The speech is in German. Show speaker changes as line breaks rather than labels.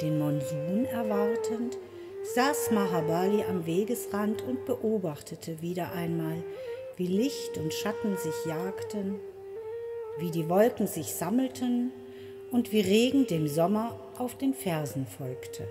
den Monsun erwartend, saß Mahabali am Wegesrand und beobachtete wieder einmal, wie Licht und Schatten sich jagten, wie die Wolken sich sammelten und wie Regen dem Sommer auf den Fersen folgte.